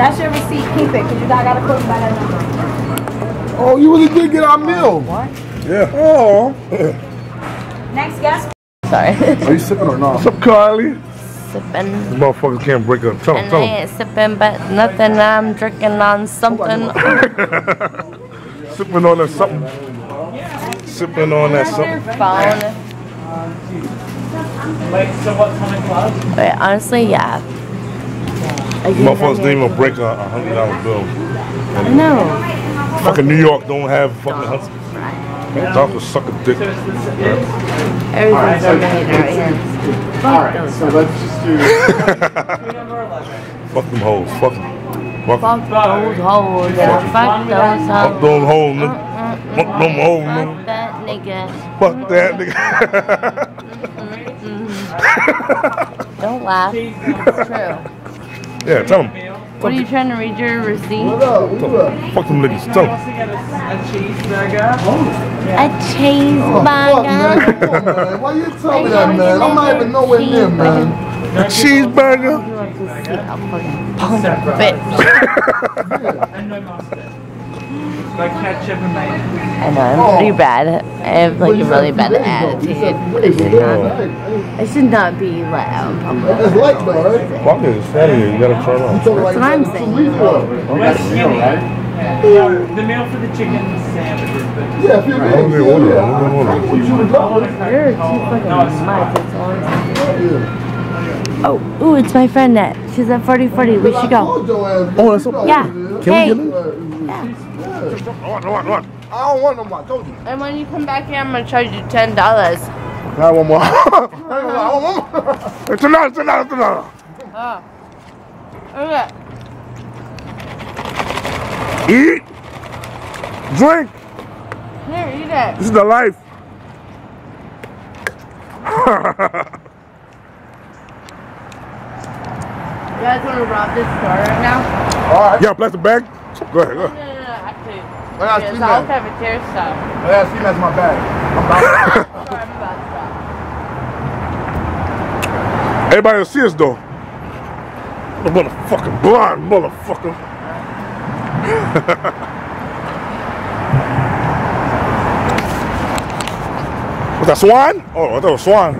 That's your receipt. Keep it, because you got to close by that number. Oh, you really did get our meal. What? Yeah. Oh. Next guest. Sorry. Are you sipping or not? What's up, Kylie? sipping. Motherfuckers can't break up. Tell him, And tell I him. ain't sipping, but nothing. I'm drinking on something. Sipping on that something. Sipping on that something. phone. Wait, so what's coming close? But honestly, yeah. Motherfuckers didn't even break a, a hundred dollar bill. I know. Fucking New York don't have fucking hundred. Talk to suck a dick. Everything's so many right here. Fuck those. So let's just do. Fuck them hoes. Fuck them. Fuck, Fuck those hoes. Yeah, fuck those hoes. fuck those hoes, nigga. Fuck them hoes, Fuck that nigga. Fuck that nigga. Don't laugh. It's true. Yeah, tell them. What are you trying to read your receipt? Fuck them niggas. Tell them. Wants to get a, a cheeseburger? A cheese Fuck, man. burger. Come on, man. Why you tell me that, man? I'm not even nowhere near, man. Cheeseburger. You want to see a fucking punk bitch. And no mustard. Like ketchup and mayonnaise. I know, I'm pretty bad. I have like a really bad attitude. I should not, I should not be let out in public. It's light though. Fuck it. It's Saturday. You gotta turn on. That's what I'm saying. Where's skinny? No, the meal for the chicken sandwiches. But Yeah, if you're I'm gonna good. order. Yeah. I'm order. What you would oh, love. You're too fucking much. It's a. Oh, ooh, it's my friend that. She's at 4040. We should go. Oh, that's okay. Yeah. Can Hey. What, what, what? I don't want no more. I told you. And when you come back here, I'm gonna charge you ten dollars. Uh-huh. I want more. I don't want more. It's another, it's another, it's another. Oh. Okay. Eat. Drink. Here, eat it. This is the life. You guys wanna rob this store right now? All right. Yeah, plastic bag. Go ahead, go ahead. No, no, actually. I got It's three all men. cafeteria stuff. Oh, I got three men's in my bag. I'm about Sorry, I'm about to stop. Everybody will see us though. The motherfucking blind motherfucker. Was that swan? Oh, I thought it was swan.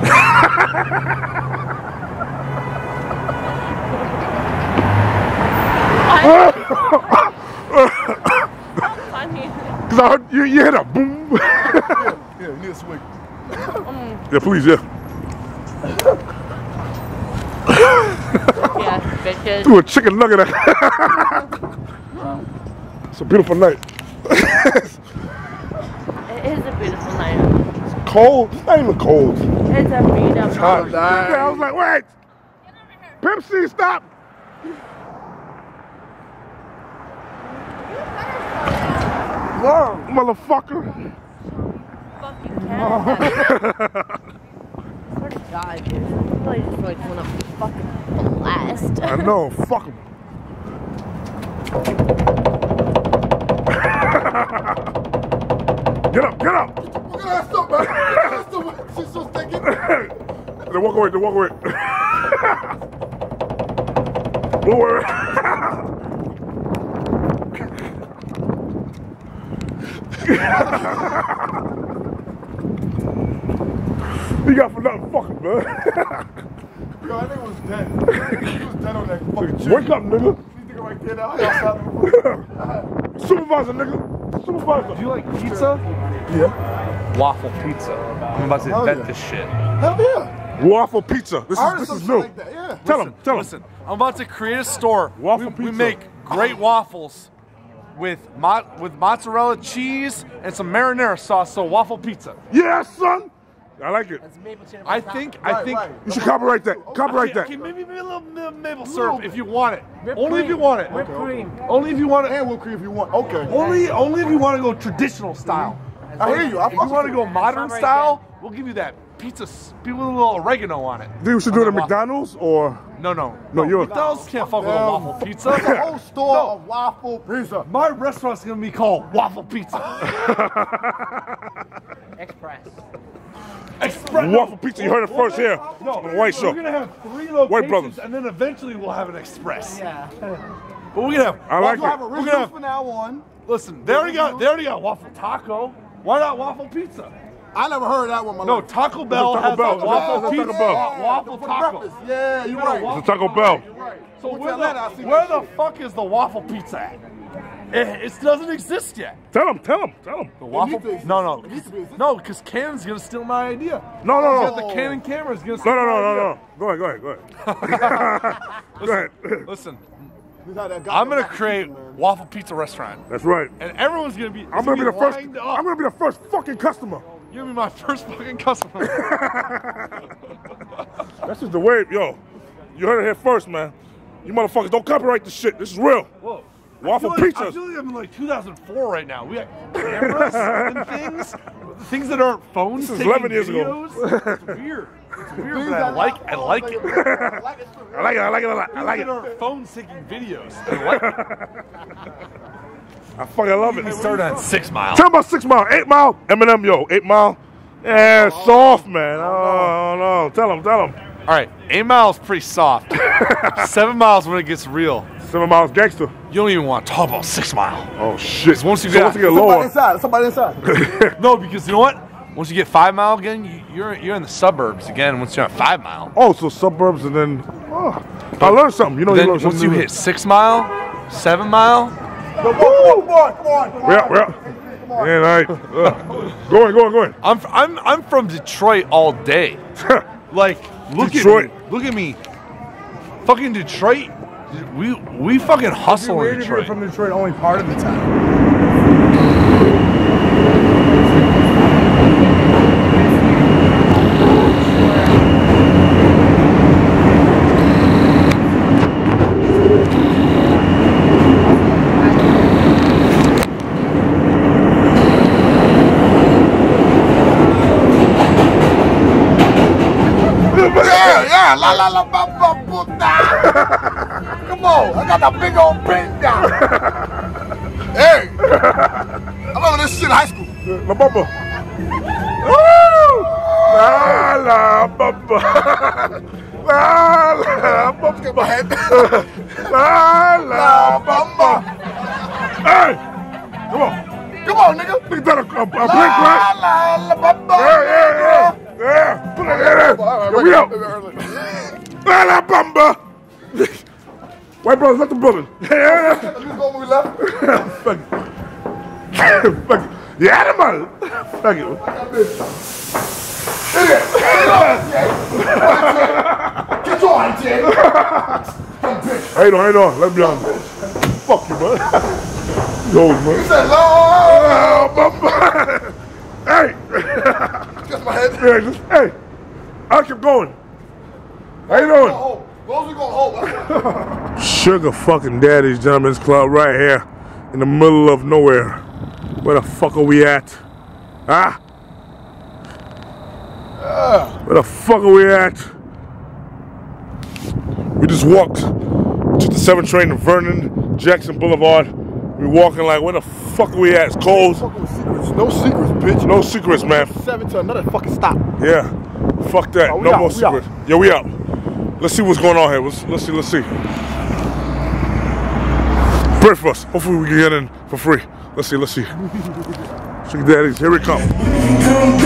Funny. Cause I heard you, you hit a boom. Yeah, you need a swig. yeah, please, yeah. Yeah, bitches. Threw a chicken nugget. at- it's a beautiful night. It is a beautiful night. It's cold. It's not even cold. It's a beautiful Hot. Yeah, I was like, wait. Pepsi, stop. Whoa, motherfucker. fucking Canada. Swear to God, dude. This place just like wanna fucking blast. I know, fuck him. get up, get up. Look at that stuff, man. Look at that stuff. She's so sticky. They walk away, they walk away. Don't worry. you got for nothing fucking, man. Yo, that nigga was dead. He was dead on that fucking chicken. Wake up, nigga. These nigga right there, now he outside. Supervisor, nigga. Supervisor. Do you like pizza? Yeah. Waffle pizza. I'm about to Hell invent yeah. this shit. Hell yeah. Waffle pizza. This I is this is shit new. like that, yeah. Tell him, tell him. Listen, I'm about to create a store. Waffle we, we make great waffles with mo- with mozzarella cheese and some marinara sauce. So waffle pizza. Yeah, son. I like it. I think I think. right. You should copyright that. Copyright Okay, that. okay, maybe, maybe a little maple syrup if you want it. Only if you want it. Whipped cream. Only if you want it. And whipped cream if you want. Okay. Only only if you want to go traditional style. I hear you. I If you want to go modern style, we'll give you that pizza with a little oregano on it. Think we should do it at McDonald's or No, no, No, you're- McDonald's can't fuck with a waffle pizza. There's a whole store No. of waffle pizza. My restaurant's gonna be called Waffle Pizza. Express. Express. Waffle pizza, you heard it first here. No, on White Show. We're gonna have three locations, Brothers. and then eventually we'll have an express. Yeah. But we're gonna have. I like We'll have it. originals gonna have- from now on. Listen, they already got. They already got waffle taco. Why not waffle pizza? I never heard that one. in my No, life. Taco Bell Taco has Bell. a That's waffle Taco pizza. Bell. Waffle For taco. Yeah, you're right. It's a Taco Bell. So Don't where tell that I the, see where the fuck is the waffle pizza at? It, it doesn't exist yet. Tell him, tell him, tell him. The waffle? needs to exist. No, no, It needs to be exist. no, because Canon's gonna steal my idea. No, no, Because no. the Canon camera is gonna No, steal no, my no, no, idea. no. Go ahead, go ahead, go ahead. go ahead. Listen, He's had that I'm gonna create pizza, waffle pizza restaurant, That's right. and everyone's gonna be. I'm gonna be the first. up. I'm gonna be the first fucking customer. You're gonna be my first fucking customer. That's just the way, yo. You heard it here first, man. You motherfuckers don't copyright the shit. This is real. Whoa. Waffle I feel like, I pizzas. feel like I'm in like 2004 right now. We got cameras and things, things that aren't phones. This is taking 11 years ago. It's weird. It's weird, but I that like, not I like it. I like it. I like it. I like it a lot. I like Things that it. aren't phones taking videos. I like it. I fucking love it. We started on Six Mile. Tell me about six mile, eight mile, Eminem, yo, eight mile. Yeah, soft, man. Oh, no. Tell him, tell him. All right, eight miles pretty soft. Seven miles when it gets real. Seven miles gangster. You don't even want to talk about Six Mile. Oh shit. once you so get- once you get Somebody lower, inside. Somebody inside. No, because you know what? Once you get Five Mile again, you- you're you're in the suburbs again. Once you're at Five Mile. oh, so suburbs and then. Oh, I learned something. You know, then you learn once you hit Six Mile, Seven Mile, Come on, come on, come on, come on, come on. Yeah, yeah. Yeah, all right. Uh, go in, go in, go in. I'm I'm I'm from Detroit all day. Like, look Detroit. at me. Look at me. Fucking Detroit. We we fucking hustle in Detroit. From Detroit only part of the time. La la la ba ba puta. Come on, I got a big old print down. hey, I remember this shit in high school. La Bamba. Woo! La la Bamba. La la Get my head. La White Brotherz left the building. Yeah. You go when we left. Fuck it. Fuck it. The animal. Fuck it. Get on, Jay. Dumb bitch. How you doing? How you doing? Let me on. Fuck you, man. Yo, He man. said, Lord. Oh. Hey. Just my head. Yeah, just, hey. I keep going. How you doing? Hold. What was gonna hold? Sugar fucking Daddy's Gentlemen's Club right here in the middle of nowhere. Where the fuck are we at? Ah? Where the fuck are we at? We just walked to the 7 train to Vernon, Jackson Boulevard. We walking like, where the fuck are we at? It's cold. Secrets. No secrets, bitch. No secrets, man. Seven to another fucking stop. Yeah. Fuck that. Oh, no out, more we secrets. Yeah, we out. Let's see what's going on here. Let's, let's see, let's see. Pray for us. Hopefully we can get in for free. Let's see, let's see. Sugar daddies, here we come. Come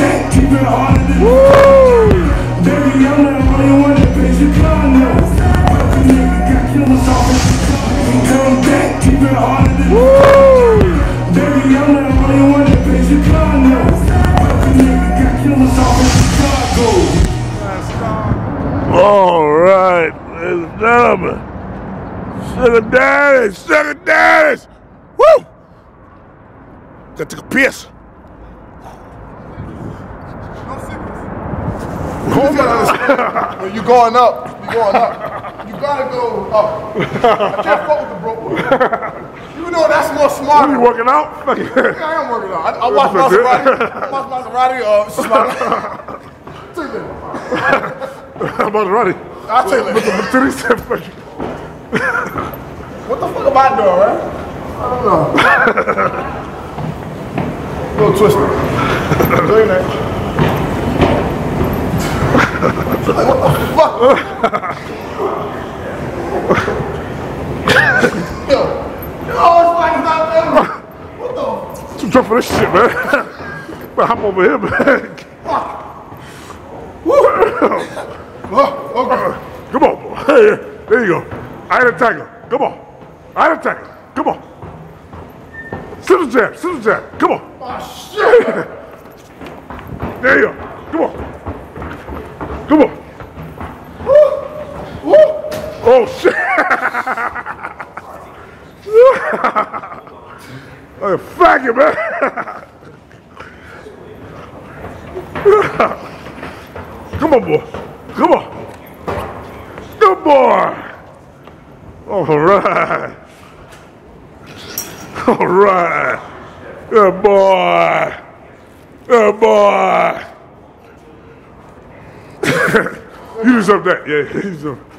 Sugar daddies, sugar daddies. Woo! Gotta take a piss. No secrets. When you going up, you going up. You gotta go up. I can't fuck with the broke one. You know that's more Are you working out? Yeah, I am working out. I, I watch Maserati. I watch Maserati. Uh, smart. Take that. To run it. I'll take But the that. Titty said, fuck you. What the fuck am I doing, right? I don't know. little twisted. Say your name. Like, what the fuck? Yo, yo, it's like it's not there. What the Too tough for this shit, man. but hop over here, man. fuck? Oh, okay. Come on, boy. Hey, there you go. I had a tiger. Come on. I a tiger. Come on. Scissor jab, scissor jab. Come on. Oh, shit. There you go. Come on. Come on. Woo. Oh shit! oh, faggot, man! Come on, boy. Come on. Good boy. All right. All right. Good boy. Good boy. you deserve that. Yeah, you deserve